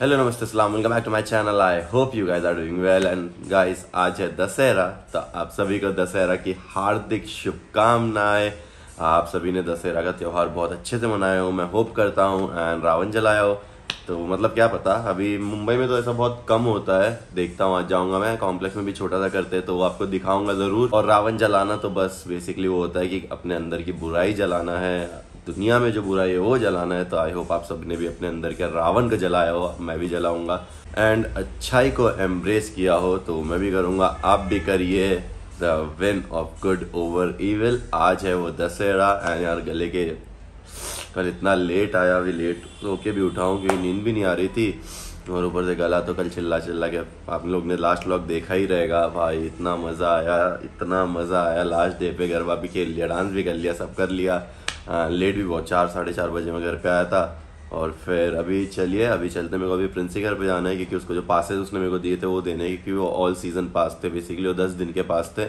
Hello नमस्ते सलाम welcome back to my channel I hope you guys are doing well and guys आज है दशहरा तो आप सभी को दशहरा की हार्दिक शुभकामनाएँ। आप सभी ने दशहरा का त्यौहार बहुत अच्छे से मनाया हो, मैं होप करता हूँ। एंड रावण जलाया हो। तो मतलब क्या पता, अभी मुंबई में तो ऐसा बहुत कम होता है। देखता हूँ, आज जाऊँगा मैं। कॉम्प्लेक्स में भी छोटा सा करते तो वो आपको दिखाऊँगा ज़रूर। और रावण जलाना तो बस बेसिकली वो होता है कि अपने अंदर की बुराई जलाना है। दुनिया में जो बुराई है, वो जलाना है तो आई होप आप सबने भी अपने अंदर के रावण को जलाया हो, मैं भी जलाऊँगा। एंड अच्छाई को एम्ब्रेस किया हो तो मैं भी करूँगा। आप भी करिए the win of good over evil आज है वो दशहरा एंड यार गले के, कल इतना लेट आया, अभी लेट सो के भी उठाऊं, क्योंकि नींद भी नहीं आ रही थी। और ऊपर से गला तो कल चिल्ला चिल्ला के आप लोग ने लास्ट व्लॉग देखा ही रहेगा। भाई, इतना मज़ा आया, इतना मज़ा आया। लास्ट डे पे गरबा भी खेल लिया डांस भी कर लिया, सब कर लिया। आ, लेट भी बहुत चार साढ़े चार बजे मैं घर पे आया था। और फिर अभी चलिए अभी चलते मेरे को अभी प्रिंसी घर पे जाना है क्योंकि उसको जो पासेज उसने मेरे को दिए थे वो देने हैं क्योंकि वो ऑल सीज़न पास थे बेसिकली वो दस दिन के पास थे।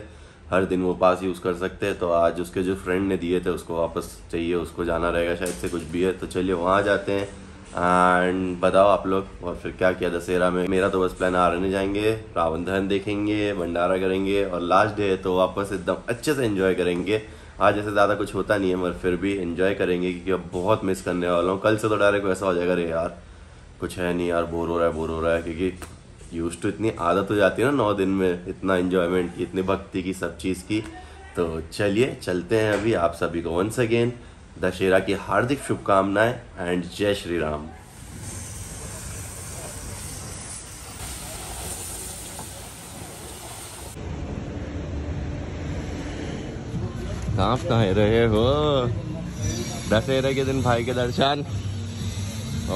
हर दिन वो पास यूज़ कर सकते हैं तो आज उसके जो फ्रेंड ने दिए थे उसको वापस चाहिए उसको जाना रहेगा शायद से कुछ भी है। तो चलिए वहाँ जाते हैं। एंड बताओ आप लोग और फिर क्या किया दशहरा में? मेरा तो बस प्लान आ रहने जाएँगे रावण दहन देखेंगे भंडारा करेंगे और लास्ट डे है तो वापस एकदम अच्छे से एंजॉय करेंगे। आज ऐसे ज़्यादा कुछ होता नहीं है, मगर फिर भी एंजॉय करेंगे क्योंकि अब बहुत मिस करने वाला हूँ। कल से तो डायरेक्ट ऐसा हो जाएगा, अरे यार, कुछ है नहीं यार बोर हो रहा है बोर हो रहा है, क्योंकि यूज़ टू इतनी आदत हो जाती है ना नौ दिन में, इतना एंजॉयमेंट की, इतनी भक्ति की, सब चीज़ की। तो चलिए, चलते हैं अभी आप सभी को वंस अगेन दशहरा की हार्दिक शुभकामनाएँ एंड जय श्री राम। आप कहाँ रहे हो? दशहरे के दिन भाई के दर्शन।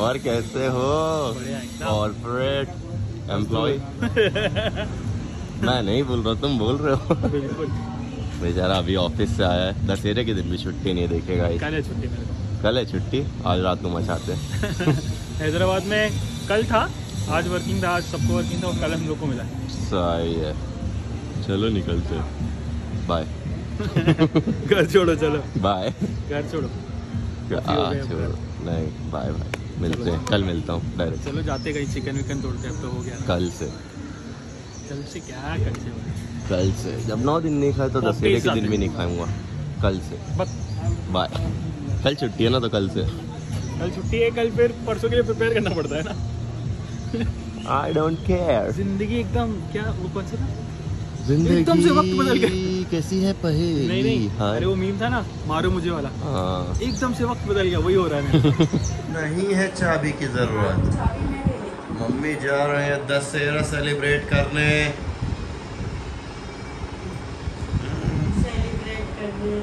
और कैसे हो? कॉर्पोरेट एम्प्लॉय मैं नहीं बोल रहा तुम बोल रहे हो। बेचारा अभी ऑफ़िस से आया है। दशहरे के दिन भी छुट्टी नहीं देखेगा कल है छुट्टी कल है छुट्टी? आज रात को मचाते हैदराबाद में कल था आज वर्किंग था आज सबको वर्किंग था और कल हम लोग को मिला। सही है। चलो निकलते बाय घर छोड़ो चलो। बाय घर छोड़ो। आ, छोड़ो। नहीं बाय बाय मिलते हैं। कल मिलता हूँ डायरेक्ट चलो जाते कहीं चिकन विकन तोड़ते अब तो हो गया। कल से। कल से क्या कल से कल से। जब नौ दिन नहीं खाए तो Four दशहरे के दिन भी नहीं खाऊँगा। कल से। बाय कल छुट्टी है ना तो कल से। कल छुट्टी है कल फिर परसों के लिए प्रिपेयर करना पड़ता है ना। आई डोंट केयर ज़िंदगी एकदम क्या वो कौन सा था? ज़िंदगी एकदम से वक्त बदल गया। कैसी है पहेली? नहीं नहीं। हाँ। अरे वो मीम था ना मारो मुझे वाला। हाँ। एकदम से वक्त बदल गया वही हो रहा है नहीं है चाबी की ज़रूरत। मम्मी जा रहे हैं दशहरा सेलिब्रेट करने। सेलिब्रेट करने।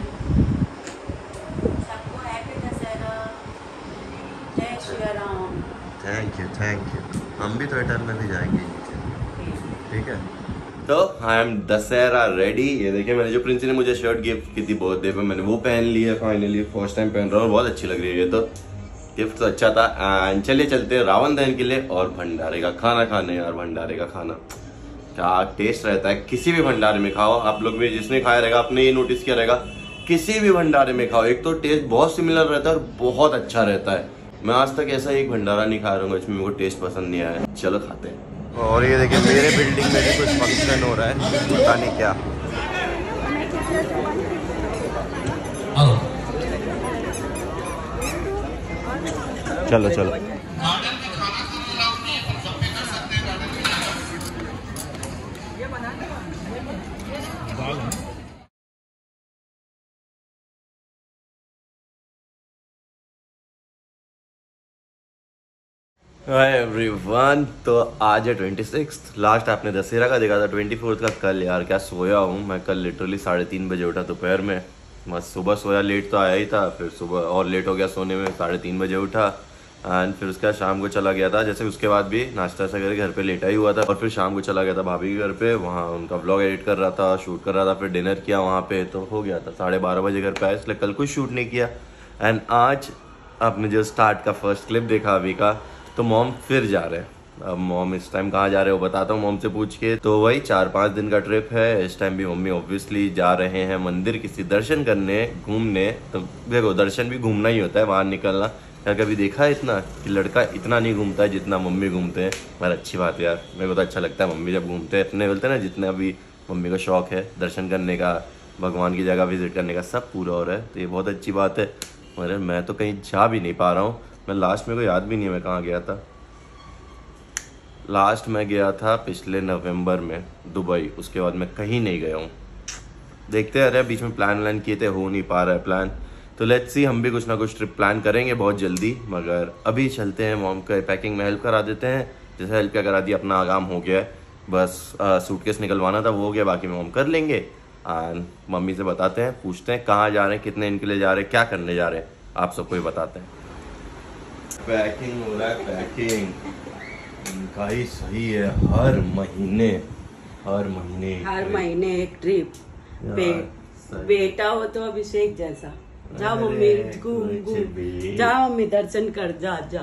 थैंक यू थैंक यू हम भी तो टर्म में भी जाएँगे ठीक है? तो आई एम दशहरा रेडी ये देखिए, मैंने जो प्रिंसी ने मुझे शर्ट गिफ्ट की थी बर्थडे पे मैंने वो पहन ली है फाइनली फ़र्स्ट टाइम पहन रहा हूँ बहुत अच्छी लग रही है ये तो। गिफ्ट तो अच्छा था। एंड चलिए चलते हैं रावण दहन के लिए और भंडारे का खाना खाने यार भंडारे का खाना। क्या टेस्ट रहता है? किसी भी भंडारे में खाओ। आप लोग भी जिसने खाया रहेगा, आपने ये नोटिस किया रहेगा। किसी भी भंडारे में खाओ। एक तो टेस्ट बहुत सिमिलर रहता है और बहुत अच्छा रहता है। मैं आज तक ऐसा एक भंडारा नहीं खा रहा हूँ जिसमें मेरे को टेस्ट पसंद नहीं आया। चलो खाते हैं। और ये देखिए मेरे बिल्डिंग में भी कुछ फ़ंक्शन हो रहा है पता नहीं क्या। चलो चलो। एवरीवन तो आज है ट्वेंटी सिक्स लास्ट आपने दशहरा का देखा था ट्वेंटी फोर्थ का। कल यार क्या सोया हूँ मैं, कल लिटरली साढ़े तीन बजे उठा दोपहर में। बस सुबह सोया लेट तो आया ही था, फिर सुबह और लेट हो गया सोने में, साढ़े तीन बजे उठा। एंड फिर उसके बाद शाम को चला गया था, जैसे उसके बाद भी नाश्ता सा करके घर पे लेटा ही हुआ था। और फिर शाम को चला गया था भाभी के घर पे, वहाँ उनका ब्लॉग एडिट कर रहा था शूट कर रहा था, फिर डिनर किया वहाँ पे तो हो गया था। साढ़े बारह बजे घर पे आया, इसलिए कल कुछ शूट नहीं किया। एंड आज आपने जो स्टार्ट का फ़र्स्ट क्लिप देखा अभी का तो मॉम फिर जा रहे हैं। अब मॉम इस टाइम कहाँ जा रहे हो बताता हूँ मॉम से पूछ के। तो वही चार पाँच दिन का ट्रिप है। इस टाइम भी मम्मी ऑब्वियसली जा रहे हैं मंदिर किसी दर्शन करने, घूमने। तो देखो, दर्शन भी घूमना ही होता है, बाहर निकलना। यार कभी देखा है इतना कि लड़का इतना नहीं घूमता है जितना मम्मी घूमते हैं? पर अच्छी बात है यार। मेरे को तो अच्छा लगता है मम्मी जब घूमते हैं। इतने बोलते हैं ना, जितना भी मम्मी का शौक है, दर्शन करने का, भगवान की जगह विज़िट करने का, सब पूरा हो रहा है। तो ये बहुत अच्छी बात है। मगर मैं तो कहीं जा भी नहीं पा रहा हूँ। मैं लास्ट मेरे को याद भी नहीं है मैं कहाँ गया था। लास्ट मैं गया था पिछले नवंबर में, दुबई। उसके बाद मैं कहीं नहीं गया हूँ। देखते अरे बीच में प्लान व्लान किए थे, हो नहीं पा रहा है प्लान तो लेट्स सी हम भी कुछ ना कुछ ट्रिप प्लान करेंगे बहुत जल्दी, मगर अभी चलते हैं मॉम के पैकिंग में हेल्प करा देते हैं। जैसे हेल्प क्या करा दी अपना काम हो गया है। बस सूटकेस निकलवाना था, वो हो गया, बाकी में हम कर लेंगे। एंड मम्मी से बताते हैं, पूछते हैं कहाँ जा रहे हैं, कितने इनके लिए जा रहे हैं, क्या करने जा रहे हैं, आप सबको ही बताते हैं। पैकिंग हो रहा है पैकिंग इनका ही सही है हर महीने हर महीने हर महीने एक ट्रिप सही। बेटा हो तो अभिषेक जैसा. जाओ मम्मी घूम घूम. जाओ मम्मी दर्शन कर जा जा.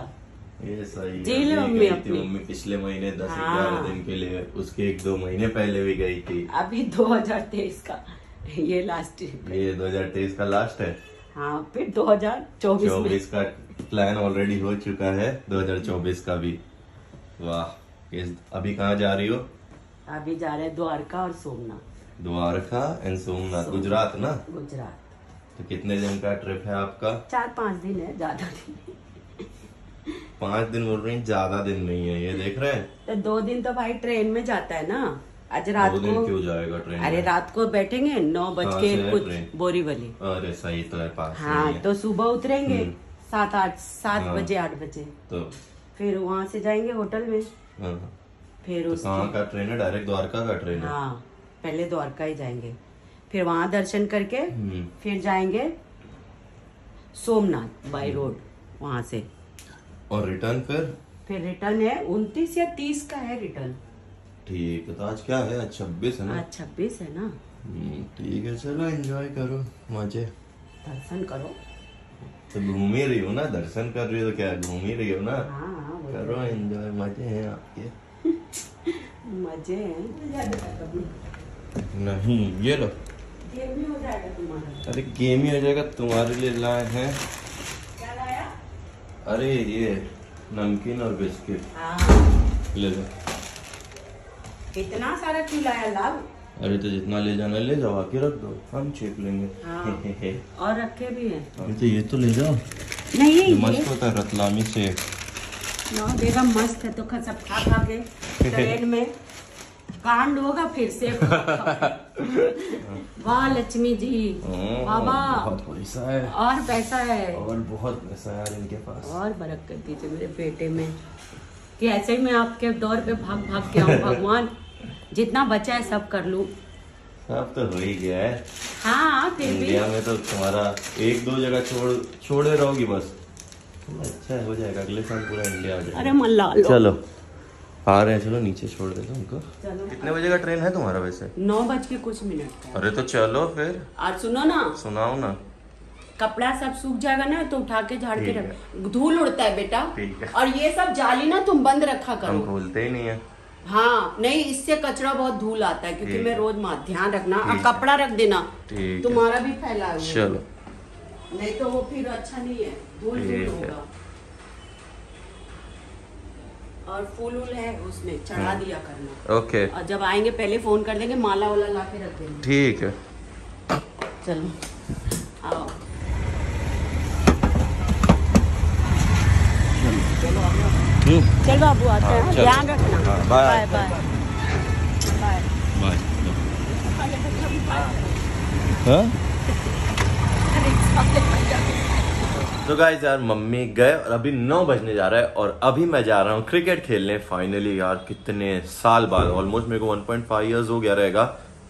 ये सही है। जी लो मम्मी अपनी। मम्मी पिछले महीने दस हाँ। ग्यारह दिन के लिए उसके एक दो महीने पहले भी गई थी. अभी 2023 का ये लास्ट ट्रिप ये 2023 का लास्ट है? हाँ फिर 2024 में। चौबीस का प्लान ऑलरेडी हो चुका है 2024 का भी। वाह अभी कहाँ जा रही हो? अभी जा रहे हैं द्वारका और सोमनाथ। द्वारका एंड सोमनाथ गुजरात ना? गुजरात। तो कितने दिन का ट्रिप है आपका? चार पाँच दिन है ज़्यादा दिन पाँच दिन बोल रही हैं, ज़्यादा दिन नहीं है ये देख रहे हैं? तो दो दिन तो भाई ट्रेन में जाता है ना। आज रात को क्यों जाएगा ट्रेन अरे रात को बैठेंगे नौ बज के कुछ बोरीवली। अरे सही तो है पास हाँ है तो सुबह उतरेंगे हम्म। सात आठ सात हाँ। बजे आठ बजे। तो फिर वहाँ से जाएँगे होटल में। हाँ। फिर तो का ट्रेन है? डायरेक्ट द्वारका का ट्रेन है? हाँ पहले द्वारका ही जाएँगे। फिर वहाँ दर्शन करके हम्म। फिर जाएँगे सोमनाथ बाई रोड वहाँ से। और रिटर्न फिर? फिर रिटर्न है उनतीस या तीस का है रिटर्न। ठीक है तो आज क्या है? आज छब्बीस है ना? आज छब्बीस है ना? हम्म, ठीक है चलो एंजॉय करो मज़े। दर्शन करो। तो घूम ही रही हो ना? दर्शन कर रही हो तो क्या घूम ही रही हो ना? हाँ हाँ करो एंजॉय मज़े हैं आपके। मज़े हैं। तो नहीं ये लो। गेम हो जाएगा तुम्हारा। अरे गेम ही हो जाएगा तुम्हारे लिए लाए हैं। क्या लाया? अरे ये नमकीन और बिस्किट। हाँ। ले लो। इतना सारा क्यों लाया लाभ अरे तो जितना ले जाना ले जाओ आके रख दो हम चेक लेंगे। हाँ। और रखे भी हैं। अरे तो ये तो ले जाओ। नहीं मस्त होता है रतलामी से नो देखा मस्त है तो ख- सब खा खा के ट्रेन में। कांड होगा फिर से। वाह लक्ष्मी जी। बाबा। बहुत पैसा है। और पैसा है। और बहुत पैसा है यार इनके पास। और बरकत दीजिए मेरे बेटे में। कि ऐसे ही मैं आपके दौर पे भाग भाग के आऊँ भगवान। जितना बचा है सब कर लूँ। सब तो हो ही गया है। हाँ फिर भी। इंडिया में तो तुम्हारा एक दो जगह छोड़ छोड़े रहोगी बस। अच्छा हो जाएगा अगले साल पूरा इंडिया आ जाएगा। अरे मल्ला चलो आ रहे हैं चलो नीचे छोड़ देते हैं उनको। कितने बजे का ट्रेन है तुम्हारा वैसे? नौ बज के कुछ मिनट अरे तो चलो फिर। आज सुनो ना। सुनाओ ना। कपड़ा सब सूख जाएगा ना तो उठा के झाड़ के रख। धूल उड़ता है बेटा। है। और ये सब जाली ना तुम बंद रखा करो। खोलते ही नहीं है। हाँ नहीं इससे कचरा बहुत धूल आता है क्योंकि मैं रोज मा ध्यान रखना। और कपड़ा रख देना। तुम्हारा भी फैला चलो। नहीं तो वो फिर अच्छा नहीं है। धूल धूल होगा। और फूल वूल है उसमें चढ़ा हम्म। दिया करना। ओके। और जब आएँगे पहले फ़ोन कर देंगे माला वाला ला के रख देना ठीक है। चलो। आओ। चल बाबू आते हाँ, हैं ध्यान रखना। बाय। बाय बाय बाय हाँ तो गाइस यार मम्मी गए और अभी नौ बजने जा रहा है और अभी मैं जा रहा हूँ क्रिकेट खेलने फाइनली यार कितने साल बाद। ऑलमोस्ट मेरे को 1.5 इयर्स हो गया रहेगा।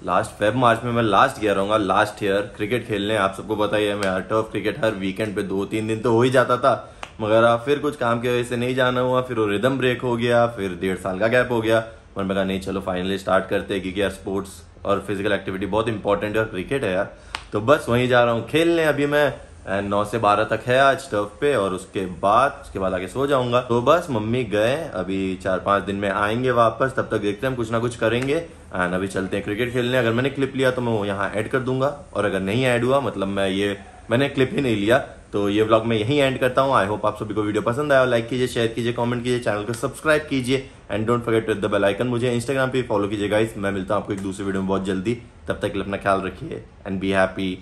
लास्ट फेब मार्च में मैं लास्ट गया रहूँगा। लास्ट ईयर क्रिकेट खेलने आप सबको बताइए मैं हर टर्फ क्रिकेट हर वीकेंड पे दो तीन दिन तो हो ही जाता था। मगर फिर कुछ काम की वजह से नहीं जाना हुआ, फिर वो रिदम ब्रेक हो गया, फिर डेढ़ साल का गैप हो गया। पर मैं कहा, नहीं, चलो फाइनली स्टार्ट करते हैं, क्योंकि यार स्पोर्ट्स और फ़िज़िकल एक्टिविटी बहुत इंपॉर्टेंट है और क्रिकेट है यार। तो बस वहीं जा रहा हूँ खेलने अभी मैं। एंड नौ से बारह तक है आज टर्फ पे और उसके बाद उसके बाद आगे सो जाऊँगा। तो बस मम्मी गए, अभी चार पाँच दिन में आएँगे वापस, तब तक देखते हैं हम कुछ ना कुछ करेंगे। एंड अभी चलते हैं क्रिकेट खेलने। अगर मैंने क्लिप लिया तो मैं वो यहाँ ऐड कर दूँगा। और अगर नहीं ऐड हुआ मतलब मैं ये, मैंने क्लिप ही नहीं लिया। तो ये ब्लॉग मैं यहीं एंड करता हूँ. आई होप आप सभी को वीडियो पसंद आया लाइक कीजिए शेयर कीजिए कमेंट कीजिए चैनल को सब्सक्राइब कीजिए. And don't forget to the bell icon मुझे इंस्टाग्राम पे फॉलो कीजिए गाइस मैं मिलता हूँ आपको एक दूसरे वीडियो में बहुत जल्दी. तब तक के लिए अपना ख्याल रखिए. And be happy